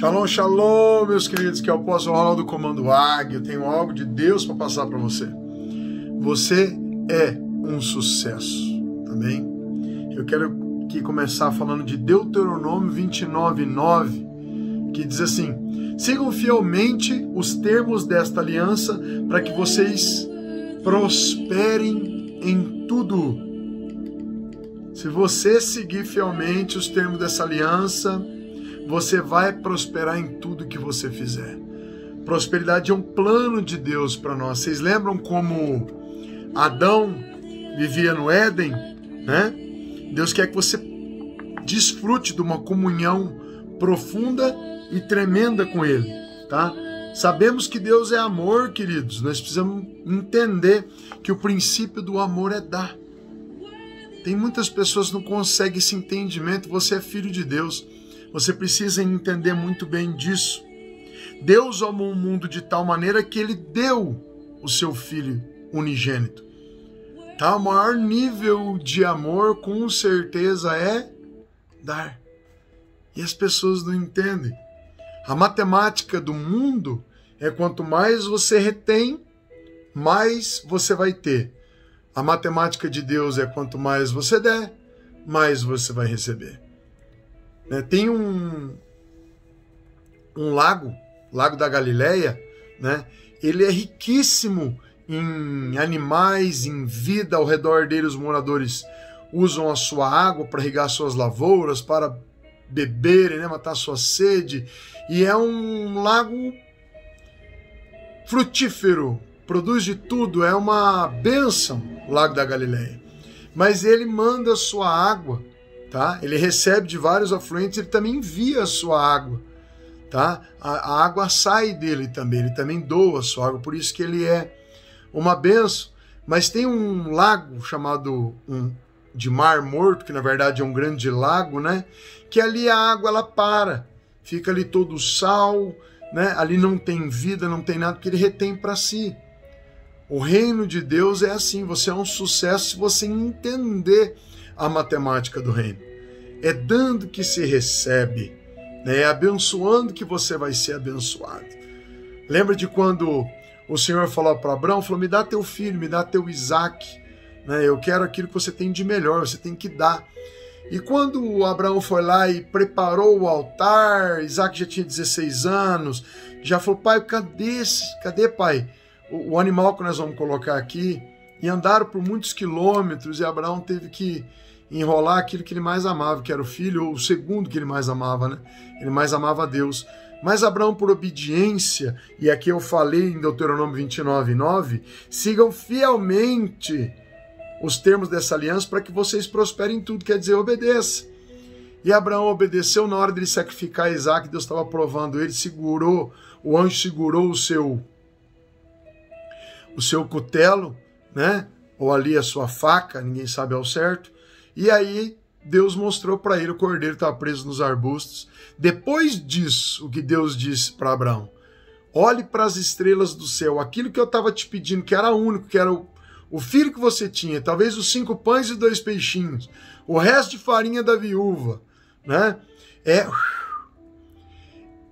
Shalom, shalom, meus queridos, que é o apóstolo do Comando Águia. Eu tenho algo de Deus para passar para você. Você é um sucesso. Tá Eu quero aqui começar falando de Deuteronômio 29, 9, que diz assim: Sigam fielmente os termos desta aliança para que vocês prosperem em tudo. Se você seguir fielmente os termos dessa aliança, você vai prosperar em tudo que você fizer. Prosperidade é um plano de Deus para nós. Vocês lembram como Adão vivia no Éden, né? Deus quer que você desfrute de uma comunhão profunda e tremenda com Ele, tá? Sabemos que Deus é amor, queridos. Nós precisamos entender que o princípio do amor é dar. Tem muitas pessoas que não conseguem esse entendimento. Você é filho de Deus. Você precisa entender muito bem disso. Deus amou o mundo de tal maneira que ele deu o seu filho unigênito. Tá? O maior nível de amor, com certeza, é dar. E as pessoas não entendem. A matemática do mundo é quanto mais você retém, mais você vai ter. A matemática de Deus é quanto mais você der, mais você vai receber. Né? Tem um, um lago, Lago da Galileia, né? ele é riquíssimo em animais, em vida ao redor dele. Os moradores usam a sua água para regar suas lavouras, para beberem, né? matar sua sede. E é um lago frutífero, produz de tudo, é uma bênção o Lago da Galileia. Mas ele manda sua água tá? Ele recebe de vários afluentes, ele também envia a sua água, tá? A, a, água sai dele também, ele também doa a sua água, por isso que ele é uma benção. Mas tem um lago chamado um, de Mar Morto, que na verdade é um grande lago, né? Que ali a água ela para, fica ali todo o sal, né? Ali não tem vida, não tem nada, porque ele retém para si. O reino de Deus é assim, você é um sucesso se você entender a matemática do reino. É dando que se recebe, né? é abençoando que você vai ser abençoado. Lembra de quando o Senhor falou para Abraão, falou, me dá teu filho, me dá teu Isaac, né? eu quero aquilo que você tem de melhor, você tem que dar. E quando Abraão foi lá e preparou o altar, Isaac já tinha 16 anos, já falou, pai, cadê esse? Cadê, pai? O, o animal que nós vamos colocar aqui. E andaram por muitos quilômetros e Abraão teve que enrolar aquilo que ele mais amava, que era o filho, ou o segundo que ele mais amava, né? Ele mais amava a Deus. Mas Abraão, por obediência, e aqui eu falei em Deuteronômio 29, 9, sigam fielmente os termos dessa aliança para que vocês prosperem em tudo, quer dizer, obedeça. E Abraão obedeceu na hora de sacrificar Isaac, Deus estava provando ele, segurou, o anjo segurou o seu o seu cutelo, né? Ou ali a sua faca, ninguém sabe ao certo. E aí Deus mostrou para ele o cordeiro estava preso nos arbustos. Depois disso, o que Deus disse para Abraão: olhe para as estrelas do céu, aquilo que eu estava te pedindo, que era único, que era o, o filho que você tinha, talvez os cinco pães e dois peixinhos, o resto de farinha da viúva, né? É,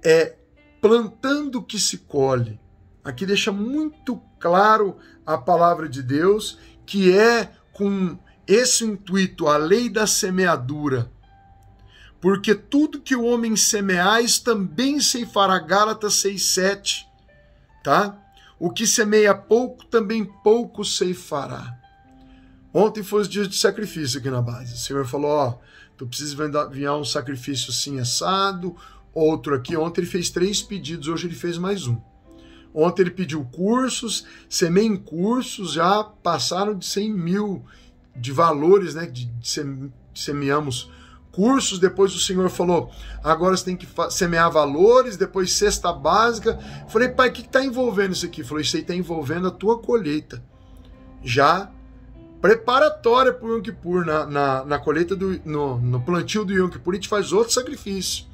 é plantando que se colhe. Aqui deixa muito claro a palavra de Deus, que é com esse intuito, a lei da semeadura. Porque tudo que o homem semeais também ceifará. Gálatas 6,7. Tá? O que semeia pouco, também pouco ceifará. Ontem foi os dias de sacrifício aqui na base. O Senhor falou: Ó, tu precisa enviar um sacrifício assim assado, outro aqui. Ontem ele fez três pedidos, hoje ele fez mais um. Ontem ele pediu cursos, semeia em cursos, já passaram de 100 mil de valores, né, de, de semeamos cursos, depois o Senhor falou, agora você tem que semear valores, depois cesta básica. Falei, pai, o que está envolvendo isso aqui? Falou, isso aí está envolvendo a tua colheita. Já preparatória para o Yom Kippur, na, na, na colheita, do, no, no plantio do Yom Kippur, a gente faz outro sacrifício.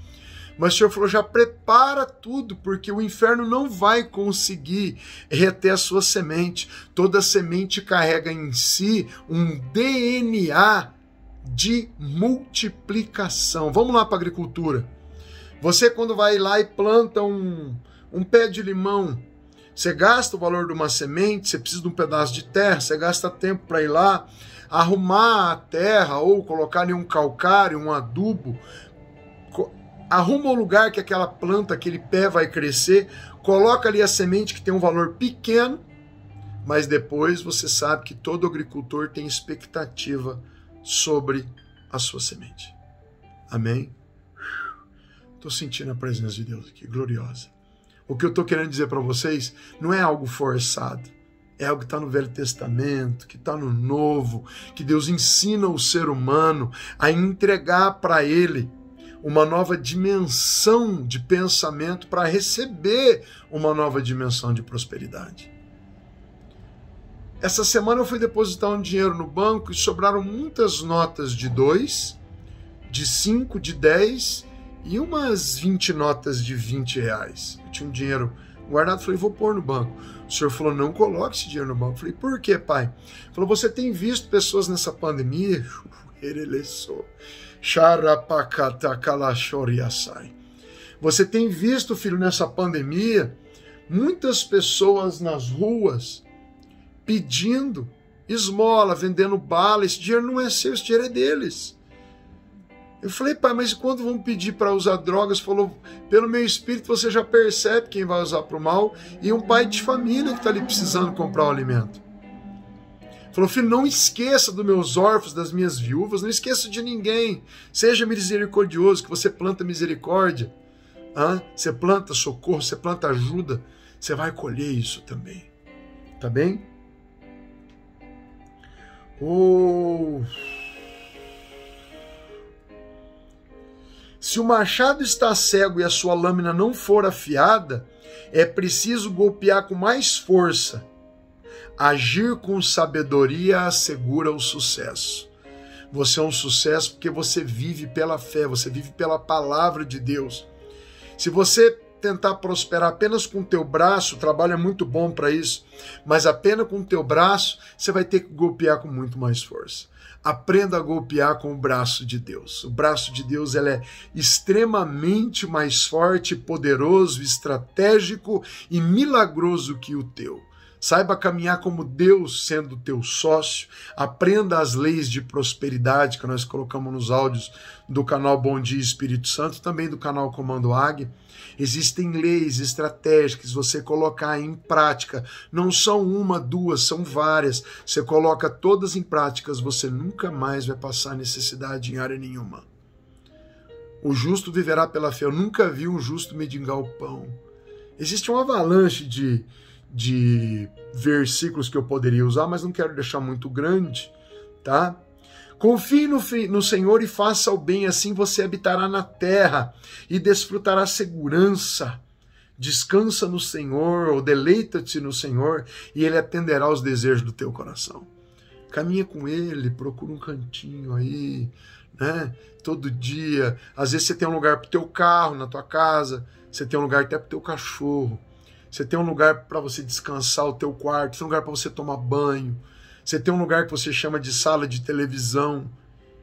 Mas o Senhor falou: já prepara tudo, porque o inferno não vai conseguir reter a sua semente. Toda semente carrega em si um DNA de multiplicação. Vamos lá para a agricultura. Você, quando vai lá e planta um, um pé de limão, você gasta o valor de uma semente, você precisa de um pedaço de terra, você gasta tempo para ir lá, arrumar a terra ou colocar ali um calcário, um adubo, arruma o lugar que aquela planta, aquele pé vai crescer, coloca ali a semente que tem um valor pequeno, mas depois você sabe que todo agricultor tem expectativa sobre a sua semente. Amém? Estou sentindo a presença de Deus aqui, gloriosa. O que eu estou querendo dizer para vocês não é algo forçado. É algo que está no Velho Testamento, que está no Novo, que Deus ensina o ser humano a entregar para Ele uma nova dimensão de pensamento para receber uma nova dimensão de prosperidade. Essa semana eu fui depositar um dinheiro no banco e sobraram muitas notas de dois, de cinco, de dez e umas 20 notas de 20 reais. Eu tinha um dinheiro guardado, falei, vou pôr no banco. O senhor falou, não coloque esse dinheiro no banco. Eu falei, por quê, pai? Ele falou, você tem visto pessoas nessa pandemia? Você tem visto, filho, nessa pandemia, muitas pessoas nas ruas pedindo esmola, vendendo bala. Esse dinheiro não é seu, esse dinheiro é deles. Eu falei, pai, mas quando vão pedir para usar drogas? Falou, pelo meu espírito você já percebe quem vai usar para o mal e um pai de família que está ali precisando comprar o alimento. Falou, filho, não esqueça dos meus órfãos, das minhas viúvas, não esqueça de ninguém. Seja misericordioso, que você planta misericórdia. Ah, você planta socorro, você planta ajuda, você vai colher isso também. Tá bem? Oh. Se o machado está cego e a sua lâmina não for afiada, é preciso golpear com mais força. Agir com sabedoria assegura o sucesso. Você é um sucesso porque você vive pela fé, você vive pela palavra de Deus. Se você tentar prosperar apenas com o teu braço, o trabalho é muito bom para isso, mas apenas com o teu braço, você vai ter que golpear com muito mais força aprenda a golpear com o braço de Deus. O braço de Deus é extremamente mais forte, poderoso, estratégico e milagroso que o teu. Saiba caminhar como Deus sendo teu sócio. Aprenda as leis de prosperidade que nós colocamos nos áudios do canal Bom Dia Espírito Santo, também do canal Comando Águia. Existem leis estratégicas, você colocar em prática. Não são uma, duas, são várias. Você coloca todas em práticas, você nunca mais vai passar necessidade em área nenhuma. O justo viverá pela fé. Eu nunca vi um justo mendigar o pão. Existe uma avalanche de, de versículos que eu poderia usar, mas não quero deixar muito grande, tá? Confie no, no, Senhor e faça o bem, assim você habitará na terra e desfrutará segurança. Descansa no Senhor, ou deleita-te no Senhor, e Ele atenderá os desejos do teu coração. Caminha com Ele, procura um cantinho aí, né? Todo dia. Às vezes você tem um lugar para teu carro, na tua casa, você tem um lugar até para teu cachorro. Você tem um lugar para você descansar, o teu quarto, tem um lugar para você tomar banho. Você tem um lugar que você chama de sala de televisão,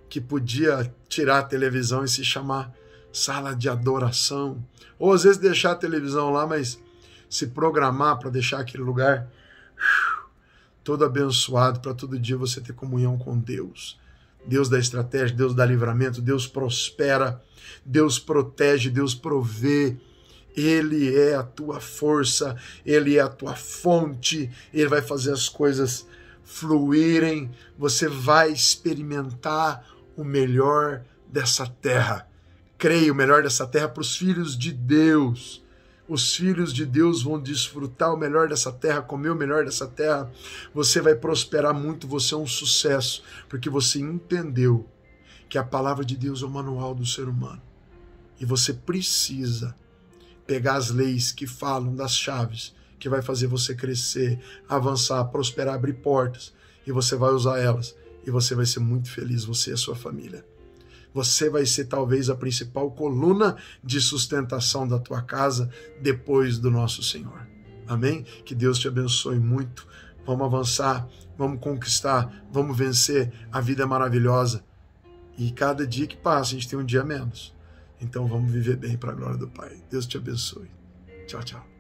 que podia tirar a televisão e se chamar sala de adoração. Ou às vezes deixar a televisão lá, mas se programar para deixar aquele lugar todo abençoado, para todo dia você ter comunhão com Deus. Deus da estratégia, Deus dá livramento, Deus prospera, Deus protege, Deus provê. Ele é a tua força, Ele é a tua fonte, Ele vai fazer as coisas fluírem, você vai experimentar o melhor dessa terra. Creia o melhor dessa terra para os filhos de Deus. Os filhos de Deus vão desfrutar o melhor dessa terra, comer o melhor dessa terra. Você vai prosperar muito, você é um sucesso, porque você entendeu que a palavra de Deus é o manual do ser humano. E você precisa pegar as leis que falam das chaves, que vai fazer você crescer, avançar, prosperar, abrir portas, e você vai usar elas, e você vai ser muito feliz, você e a sua família. Você vai ser talvez a principal coluna de sustentação da tua casa depois do nosso Senhor. Amém? Que Deus te abençoe muito. Vamos avançar, vamos conquistar, vamos vencer. A vida é maravilhosa. E cada dia que passa, a gente tem um dia menos. Então vamos viver bem para a glória do Pai. Deus te abençoe. Tchau, tchau.